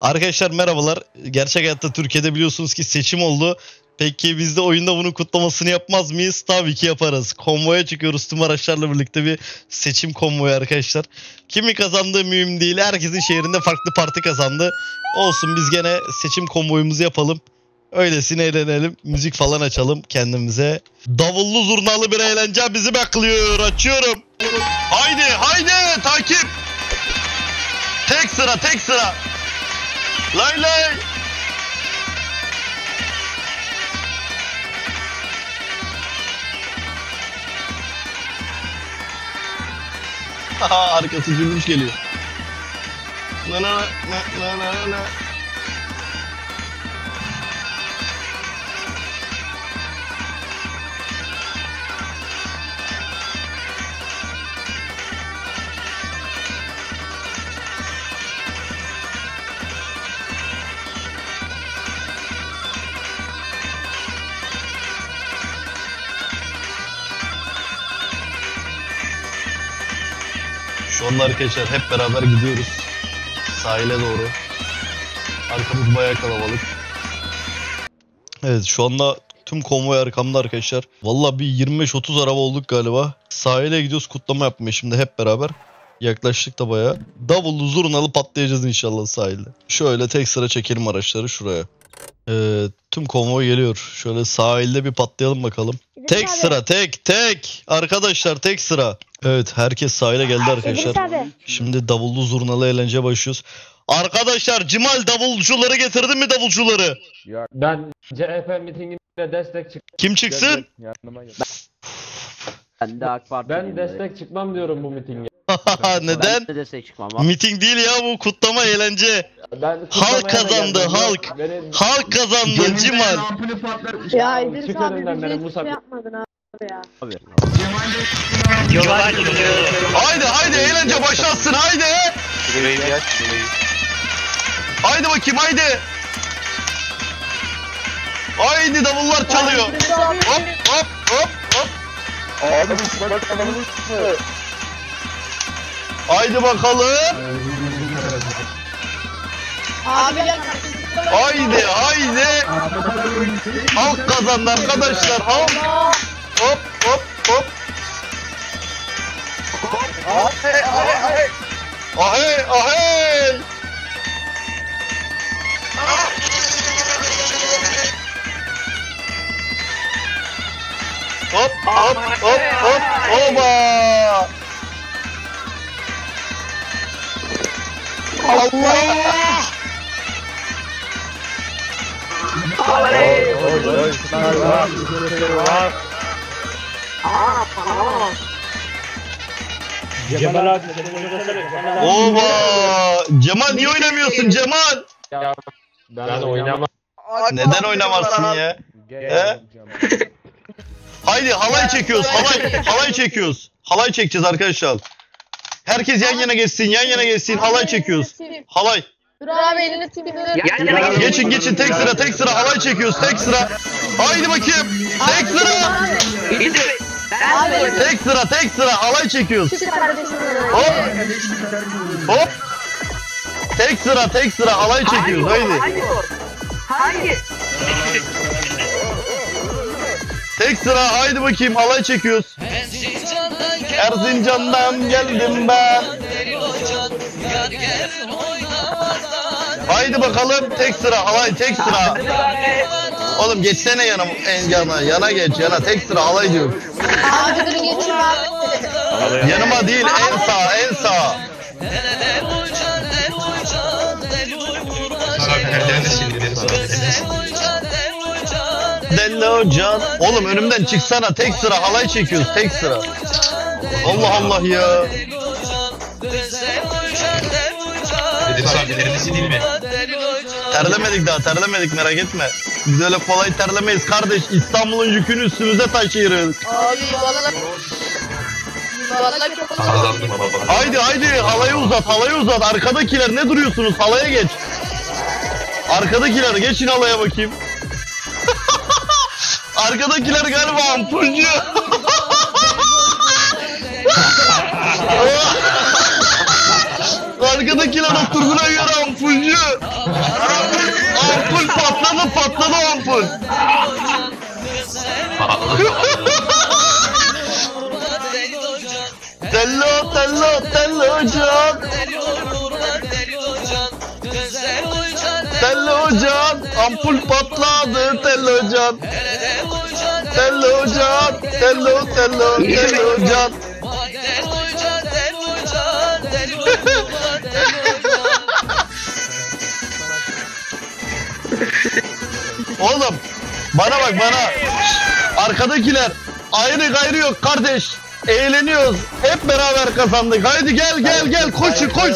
Arkadaşlar merhabalar. Gerçek hayatta Türkiye'de biliyorsunuz ki seçim oldu. Peki biz de oyunda bunun kutlamasını yapmaz mıyız? Tabii ki yaparız. Konvoya çıkıyoruz tüm araçlarla birlikte bir seçim konvoyu arkadaşlar. Kimi kazandığı mühim değil. Herkesin şehrinde farklı parti kazandı. Olsun biz gene seçim konvoyumuzu yapalım. Öylesine eğlenelim. Müzik falan açalım kendimize. Davullu zurnalı bir eğlence bizi bekliyor. Açıyorum. Haydi haydi takip. Tek sıra tek sıra. Lay lay. Arkası gülmüş geliyor. Na na na na na na. Şu anda arkadaşlar hep beraber gidiyoruz. Sahile doğru. Arkamız bayağı kalabalık. Evet şu anda tüm konvoy arkamda arkadaşlar. Valla bir 25-30 araba olduk galiba. Sahile gidiyoruz kutlama yapmaya şimdi hep beraber. Yaklaştık da bayağı. Davullu zurnalı patlayacağız inşallah sahilde. Şöyle tek sıra çekelim araçları şuraya. Ee, tüm konvoy geliyor. Şöyle sahilde bir patlayalım bakalım. Tek sıra tek tek. Arkadaşlar tek sıra. Evet herkes sahile geldi arkadaşlar. İdris abi. Şimdi davullu zurnalı eğlence başlıyoruz. Arkadaşlar Cimal davulcuları getirdin mi davulcuları? Ben CHP mitingine destek çık. Kim çıksın? Yanıma gel. Ben de AK Parti. Ben destek çıkmam diyorum bu mitinge. Neden? Ben de destek çıkmam abi. Miting değil ya bu kutlama eğlence. Ben Halk kazandı, geldim. halk. Beni- Halk kazandı Cimal. Ya İdris Çık abi önümden bize benim hiçbir şey yapmadın abi ya. Abi. Haydi haydi eğlence başlasın haydi. Haydi bakayım haydi. Haydi davullar çalıyor. İdris abi. Hop hop hop hop. Haydi bakalım. Abi. Haydi haydi. Halk kazandı arkadaşlar. Halk. Hop hop hop. Ahey ahey. Ahey ahey. Hop hop hop hop oba. Allah. Cemal abi. Oba! Cemal niye oynamıyorsun Cemal? Ben oynamam. Neden oynamazsın ya? He? Haydi halay çekiyoruz. Halay halay çekiyoruz. Halay çekeceğiz arkadaşlar. Herkes yan yana geçsin. Yan yana geçsin. Halay çekiyoruz. Halay. Dur abi elini sildir. Geçin geçin tek sıra tek sıra halay çekiyoruz. Tek sıra. Haydi bakayım. Tek sıra. Tek sıra tek sıra halay çekiyoruz. Hop. Hop. Tek sıra tek sıra halay çekiyoruz. Haydi. Tek sıra haydi bakayım halay çekiyoruz. Erzincan'dan geldim ben. Haydi bakalım tek sıra halay tek sıra. Oğlum geçsene yana en yana yana geç yana tek sıra halay diyor. Yanıma değil en sağ en sağ. Oğlum önümden çıksana tek sıra halay çekiyoruz tek sıra. Allah Allah ya. Dedim sahibilerini sileyim mi? Terlemedik daha terlemedik merak etme. Biz öyle kolay terlemeyiz kardeş. İstanbul'un yükünü üstümüze taşıyoruz. Abi çok Kazandım baba. Haydi haydi halayı uzat halayı uzat. Arkadakiler ne duruyorsunuz halaya geç. Arkadakiler geçin halaya bakayım. Arkadakiler galiba ampulcu. Arkadakiler oturduğuna göre ampulcü. Ampul patladı patladı ampul. Tello tello tello can. Tello can. Ampul patladı tello can. Tello can. Tello tello tello can. Oğlum bana bak bana. Arkadakiler ayrı gayrı yok kardeş. Eğleniyoruz. Hep beraber kazandık. Haydi gel gel gel koş koş.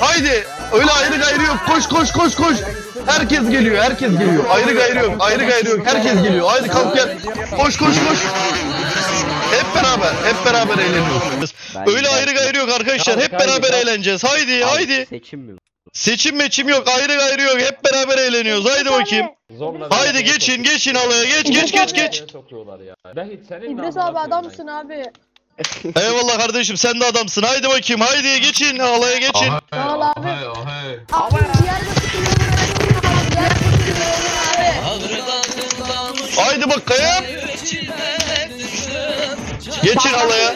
Haydi. Öyle ayrı gayrı yok. Koş koş koş koş. Herkes geliyor. Herkes geliyor. Ayrı gayrı yok. Ayrı gayrı yok. Herkes geliyor. Haydi kalk gel. Koş koş koş. Hep beraber. Hep beraber eğleniyoruz. Öyle ayrı gayrı yok arkadaşlar. Hep beraber eğleneceğiz. Haydi haydi. Seçim mi? Seçim meçim yok. Ayrı gayrı yok. Hep beraber eğleniyoruz. Haydi bakayım. Zorla Haydi geçin geçin alaya geç geç geç geç. Sokuyorlar ya. Ben hiç senin İdris abi adamsın abi. Eyvallah kardeşim sen de adamsın. Haydi bakayım haydi geçin alaya geçin. Sağ ol abi. Haydi bakayım. Geçin alaya.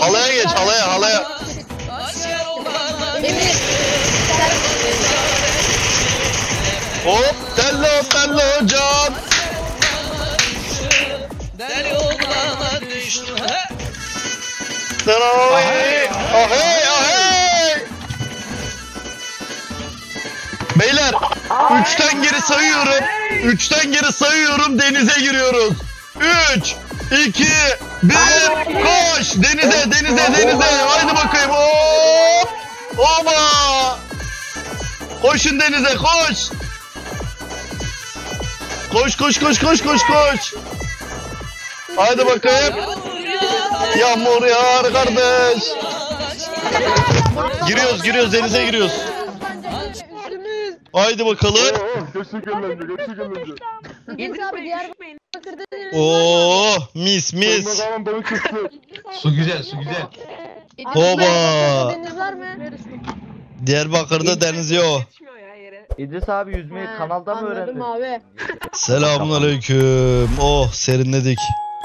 Alaya geç alaya alaya. Hop tello tello can. Ahey ahey ahey. Beyler üçten geri sayıyorum. Üçten geri sayıyorum denize giriyoruz. Üç, iki, bir, koş! Denize, denize, denize! Haydi bakayım! Hop! Oba! Koşun denize, koş! Koş, koş, koş, koş, koş, koş! Haydi bakayım! Yağmur yağar kardeş! Giriyoruz, giriyoruz, denize giriyoruz. Haydi bakalım. İdris abi Diyarbakır'da Oo, mis mis. Su güzel su güzel. Oba. Deniz var mı? Diyarbakır'da deniz yok. İdris abi yüzmeyi He, kanalda mı Anladım öğrendin? abi. Selamun aleyküm. Oh serinledik.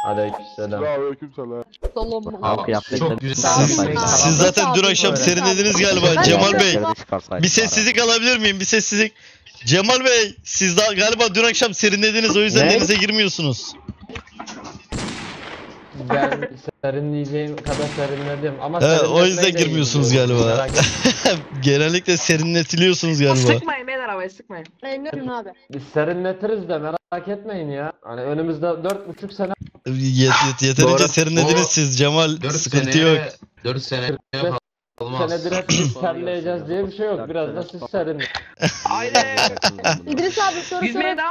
Aleykümselam. Solom. Abi kıyafetleri Çok güzel. Siz, siz zaten dün akşam serinlediniz galiba Cemal Bey. Bir sessizlik alabilir miyim? Bir sessizlik. Cemal Bey siz daha galiba dün akşam serinlediniz o yüzden Ne? denize girmiyorsunuz. Ben serinleyeceğim kadar serinledim ama He, o yüzden de girmiyorsunuz galiba. Merak etme. Genellikle serinletiliyorsunuz galiba. Sıkmayın havayı sıkmayın. Memnunum abi. Biz serinletiriz de merak etmeyin ya. Hani önümüzde dört buçuk sene Yet, yet- yeterince Doğru. serinlediniz siz Cemal. 4 Sıkıntı sene yok. 4 sene olmaz. senedir hep biz terleyeceğiz diye bir şey yok. Biraz da siz serin. Aynen. İdris abi soru Yüzmeye abi?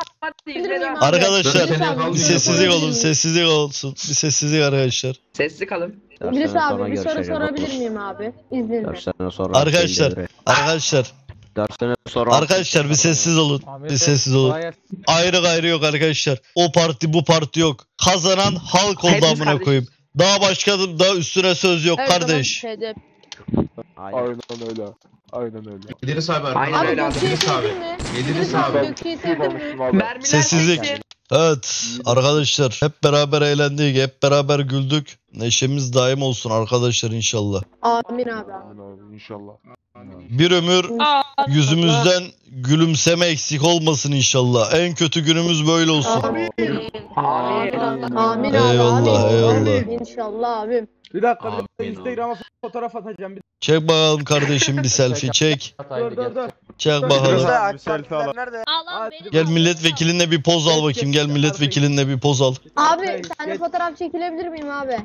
Arkadaşlar bir bir soru sessizlik olun. Sessizlik olsun. Bir sessizlik arkadaşlar. Sessiz kalın. İdris abi bir soru sorabilir miyim abi? İzninle. 4 sene sonra Arkadaşlar. şey. Arkadaşlar. 4 sene sonra Arkadaşlar bir sessiz olun. Bir sessiz olun. Ayrı gayrı yok arkadaşlar. O parti bu parti yok. Kazanan halk oldu Hepimiz amına koyayım. Daha başka daha üstüne söz yok Evet, kardeş. şeyde- Aynen. Aynen öyle. Aynen öyle. İdris abi Aynen. Abi öyle abi. Gökçe'yi abi. sevdin mi? İdris abi. Gökçe'yi sevdin mi? Mermiler Sessizlik. Evet arkadaşlar hep beraber eğlendik. Hep beraber güldük. Neşemiz daim olsun arkadaşlar inşallah. Amin abi. Aynen öyle inşallah. Bir ömür yüzümüzden gülümseme eksik olmasın inşallah. En kötü günümüz böyle olsun. Amin. Abi. Eyvallah, amin. eyvallah. İnşallah abim. Bir dakika bir dakika. Instagram'a fotoğraf atacağım. Bir Çek bakalım kardeşim bir selfie çek. Hataydı dur dur dur. Çek bakalım. Bir selfie al. Gel milletvekilinle bir poz al bakayım. Gel milletvekilinle bir poz al. Abi sen de fotoğraf çekilebilir miyim abi?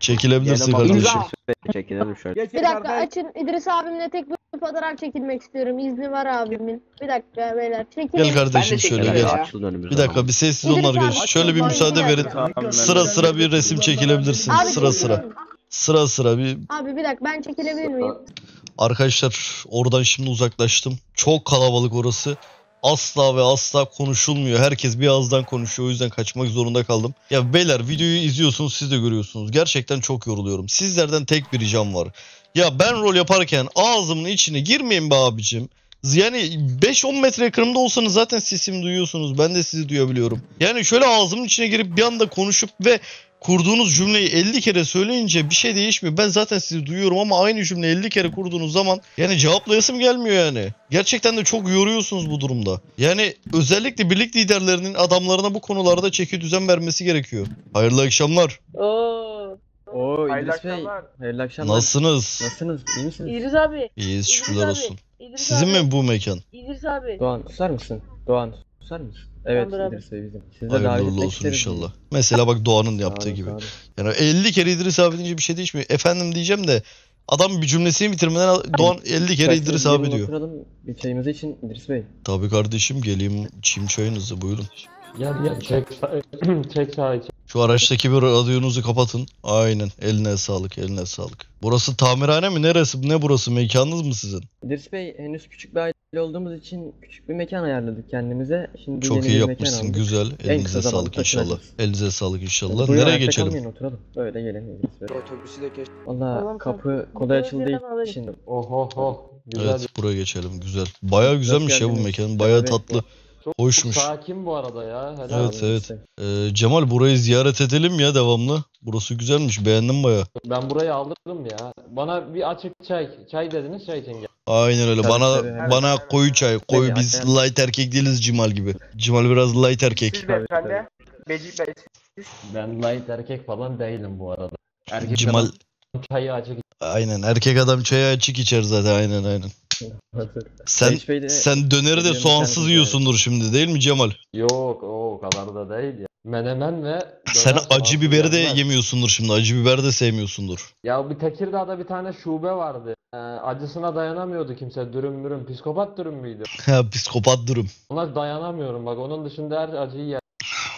Çekilebilirsin Yeni kardeşim. bakmışız. Çekilelim şöyle. Geç Bir geç dakika açın İdris abimle tek bir fotoğraf çekilmek istiyorum. İzni var abimin. Bir dakika beyler. Çekilin. Gel kardeşim şöyle gel. Bir dakika bir sessiz İdris abi, arkadaşlar. Şöyle bir müsaade verin. Sıra sıra bir resim çekilebilirsiniz. Abi Sıra sıra. Sıra sıra bir Abi bir dakika ben çekilebilir miyim? Arkadaşlar oradan şimdi uzaklaştım. Çok kalabalık orası. Asla ve asla konuşulmuyor. Herkes bir ağızdan konuşuyor. O yüzden kaçmak zorunda kaldım. Ya beyler videoyu izliyorsunuz siz de görüyorsunuz. Gerçekten çok yoruluyorum. Sizlerden tek bir ricam var. Ya ben rol yaparken ağzımın içine girmeyin be abicim. Yani 5-10 metre yakınımda olsanız zaten sesimi duyuyorsunuz. Ben de sizi duyabiliyorum. Yani şöyle ağzımın içine girip bir anda konuşup ve kurduğunuz cümleyi 50 kere söyleyince bir şey değişmiyor. Ben zaten sizi duyuyorum ama aynı cümleyi 50 kere kurduğunuz zaman yani cevaplayasım gelmiyor yani. Gerçekten de çok yoruyorsunuz bu durumda. Yani özellikle birlik liderlerinin adamlarına bu konularda çeki düzen vermesi gerekiyor. Hayırlı akşamlar. Oo. Oo Hayırlı İdris Bey. akşamlar. Hayırlı akşamlar. Nasılsınız? Nasılsınız? İyi misiniz? İdris abi. İyiyiz İdris şükürler abi. olsun. İdris Sizin abi. mi bu mekan? İdris abi. Doğan susar mısın? Doğan susar mısın? Evet Tamamdır abi. İdris Bey bizim. Siz de Hayırlı davet uğurlu etmek olsun isteriz. inşallah. Mesela bak Doğan'ın Sağ yaptığı olun, gibi. sağ olun. Yani 50 kere İdris abi deyince bir şey değişmiyor. Efendim diyeceğim de adam bir cümlesini bitirmeden Doğan 50 kere Çay- İdris gelin abi diyor. Oturalım bir çayımızı için İdris Bey. Tabii kardeşim geleyim çim çayınızı buyurun. Gel gel çek çek çay çek. Şu araçtaki bir radyonuzu kapatın. Aynen eline sağlık eline sağlık. Burası tamirhane mi? Neresi? Ne burası? Mekanınız mı sizin? İdris Bey henüz küçük bir aile olduğumuz için küçük bir mekan ayarladık kendimize. Şimdi Çok yeni iyi bir mekan yapmışsın. aldık. Güzel. En Elinize kısa zamanda sağlık inşallah. Elinize sağlık inşallah. Buyurun, Nereye ayakta geçelim? kalmayın, oturalım. Böyle gelin İdris Bey. Otobüsü de keş. Valla Tamam, kapı kolay açıldığı için Oh oh oh. Güzel. Evet buraya geçelim. Güzel. Bayağı güzelmiş ya bu geldiniz. mekan. Bayağı Evet. tatlı. Çok Hoşmuş. sakin bu arada ya. Helal Evet olsun. evet. Ee, Cemal burayı ziyaret edelim ya devamlı. Burası güzelmiş. Beğendim bayağı. Ben burayı alırım ya. Bana bir açık çay. Çay dediniz çay için gel. Aynen öyle. Tabii, bana tabii, bana koyu çay. Koyu Tabii, biz aynen. light erkek değiliz Cemal gibi. Cemal biraz light erkek. Siz beyefendi. Beci Bey. Ben light erkek falan değilim bu arada. Erkek Cemal adam çayı açık. aynen erkek adam çaya açık içer zaten aynen aynen. Sen de- sen döneri de soğansız yiyorsundur şimdi değil mi Cemal? Yok o, kadar da değil ya. Menemen ve Sen acı biberi de yemiyorsundur şimdi. Acı biber de sevmiyorsundur. Ya bir Tekirdağ'da bir tane şube vardı. Ee, acısına dayanamıyordu kimse. Dürüm mürüm. Psikopat dürüm müydü? Ha psikopat durum. Ona dayanamıyorum bak. Onun dışında her acıyı yer.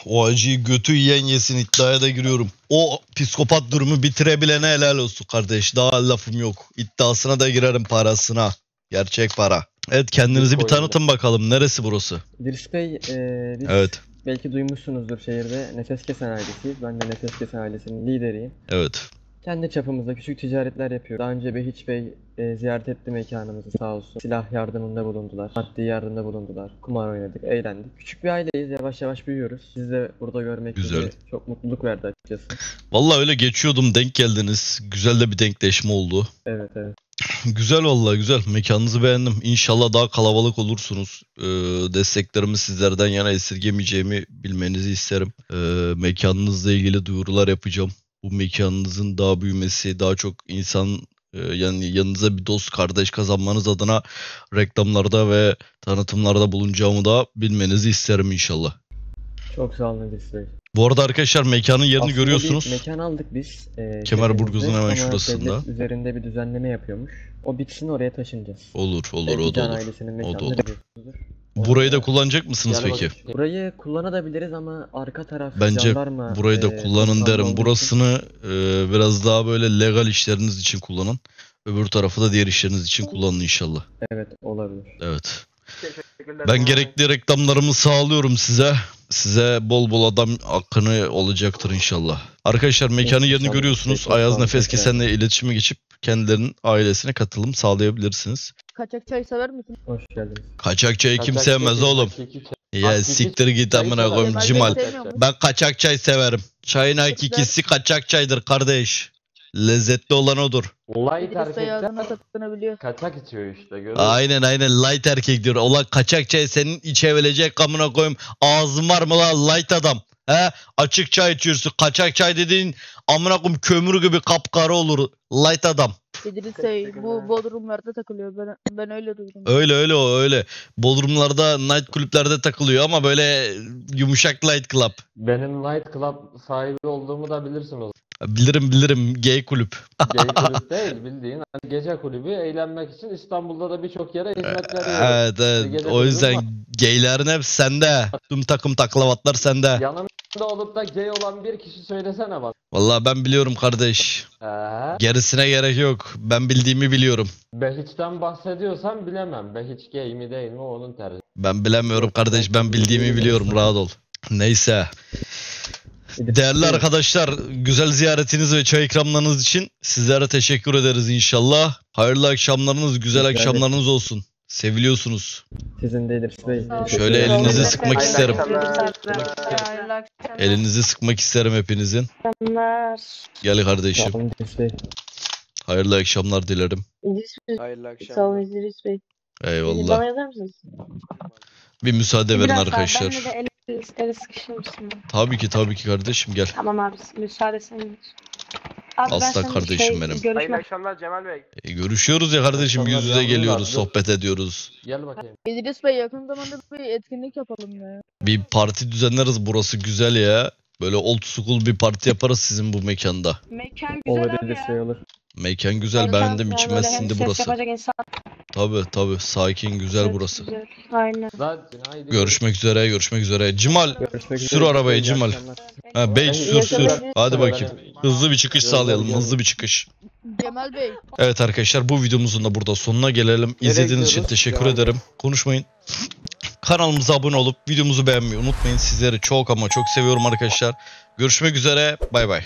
O acıyı götü yiyen yesin iddiaya da giriyorum. O psikopat durumu bitirebilene helal olsun kardeş. Daha lafım yok. İddiasına da girerim parasına. Gerçek para. Evet kendinizi bir tanıtın bakalım. Neresi burası? İdris Bey e, biz Evet. belki duymuşsunuzdur şehirde Nefes Kesen ailesiyiz. Ben de Nefes Kesen ailesinin lideriyim. Evet. Kendi çapımızda küçük ticaretler yapıyoruz. Daha önce Behiç Bey e, ziyaret etti mekanımızı sağ olsun. Silah yardımında bulundular. Maddi yardımda bulundular. Kumar oynadık, eğlendik. Küçük bir aileyiz. Yavaş yavaş büyüyoruz. Sizi de burada görmek Güzel. bize çok mutluluk verdi açıkçası. Vallahi öyle geçiyordum denk geldiniz. Güzel de bir denkleşme oldu. Evet evet. Güzel vallahi güzel. Mekanınızı beğendim. İnşallah daha kalabalık olursunuz. Ee, desteklerimi sizlerden yana esirgemeyeceğimi bilmenizi isterim. Ee, mekanınızla ilgili duyurular yapacağım. Bu mekanınızın daha büyümesi, daha çok insan e, yani yanınıza bir dost, kardeş kazanmanız adına reklamlarda ve tanıtımlarda bulunacağımı da bilmenizi isterim inşallah. Çok sağ olun Bey. Bu arada arkadaşlar mekanın yerini Aslında görüyorsunuz. Bir mekan aldık biz. E, Kemerburgaz'ın hemen şurasında. üzerinde bir düzenleme yapıyormuş. O bitsin oraya taşınacağız. Olur, olur, Belki o da olur. ailesinin O da olur. Burayı da kullanacak mısınız Gel peki? Burayı kullanabiliriz ama arka taraf Bence jandarma Burayı da e, kullanın kontrolü derim. olduğu için- Burasını e, biraz daha böyle legal işleriniz için kullanın. Öbür tarafı da diğer işleriniz için kullanın inşallah. Evet olabilir. Evet. Teşekkürler. Ben gerekli reklamlarımı sağlıyorum size. Size bol bol adam hakkını olacaktır inşallah. Arkadaşlar mekanın Evet, yerini inşallah. görüyorsunuz. Ayaz Nefes tekrar. Kesen'le iletişime geçip kendilerinin ailesine katılım sağlayabilirsiniz. Kaçak çay sever misin? Hoş geldiniz. Kaçak çayı kim sevmez oğlum? Ya siktir git amına koyayım Cimal. Ben kaçak çay severim. Çayın hakikisi kaçak çaydır kardeş. Lezzetli olan odur. Light erkekler kaçak içiyor işte görüyor? Aynen aynen light erkek diyor. Ulan kaçak çay senin içebilecek amına koyayım. Ağzın var mı lan light adam? He? Açık çay içiyorsun. Kaçak çay dediğin amına koyayım kömür gibi kapkara olur. Light adam. İdris Bey bu bodrumlarda takılıyor. Ben, ben öyle duydum. Öyle öyle o öyle. Bodrumlarda night kulüplerde takılıyor ama böyle yumuşak light club. Benim Night Club sahibi olduğumu da bilirsiniz. Bilirim bilirim gay kulüp. Gay kulüp değil bildiğin. Hani gece kulübü eğlenmek için İstanbul'da da birçok yere hizmet veriyoruz. Evet evet. Gece O yüzden var. gaylerin hep sende. Tüm takım taklavatlar sende. Yanımda olup da gay olan bir kişi söylesene bak. Vallahi ben biliyorum kardeş. Ee, Gerisine gerek yok. Ben bildiğimi biliyorum. Behiç'ten bahsediyorsan bilemem. Behiç gay mi değil mi onun tercihi. Ben bilemiyorum kardeş. Ben bildiğimi biliyorum. Rahat ol. Neyse. Değerli arkadaşlar, güzel ziyaretiniz ve çay ikramlarınız için sizlere teşekkür ederiz inşallah. Hayırlı akşamlarınız, güzel akşamlarınız olsun. Seviliyorsunuz. Sizin de İdris Bey. Sağ olun. teşekkür Şöyle elinizi sıkmak isterim. Elinizi sıkmak isterim hepinizin. Gel kardeşim. Hayırlı akşamlar dilerim. Hayırlı akşamlar. Sağ olun İdris Bey. Eyvallah. Bir müsaade verin arkadaşlar. Tabii ki tabii ki kardeşim gel. Tamam abi müsaade senin. Abi Aslan seninle kardeşim şey, benim. Hayırlı Görüşmek akşamlar Cemal Bey. E, görüşüyoruz ya kardeşim yüz yüze geliyoruz, sohbet ediyoruz. Gel bakayım. İdris Bey yakın zamanda bir etkinlik yapalım ya. Bir parti düzenleriz burası güzel ya. Böyle old school bir parti yaparız sizin bu mekanda. Mekan güzel abi İdris ya. Bey olur. Mekan güzel beğendim içime sindi ses burası. yapacak insan. Tabii tabii sakin güzel Evet, burası. güzel. Aynen. Zaten haydi. Görüşmek üzere görüşmek üzere. Cimal Görüşmek Sür üzere. arabayı İyi Cimal. akşamlar. ha, bey sür sür. Hadi bakayım. Hızlı bir çıkış sağlayalım hızlı bir çıkış. Cemal Bey. Evet arkadaşlar bu videomuzun da burada sonuna gelelim. İzlediğiniz için gidiyoruz? teşekkür Devam ederim. Konuşmayın. Kanalımıza abone olup videomuzu beğenmeyi unutmayın. Sizleri çok ama çok seviyorum arkadaşlar. Görüşmek üzere. Bay bay.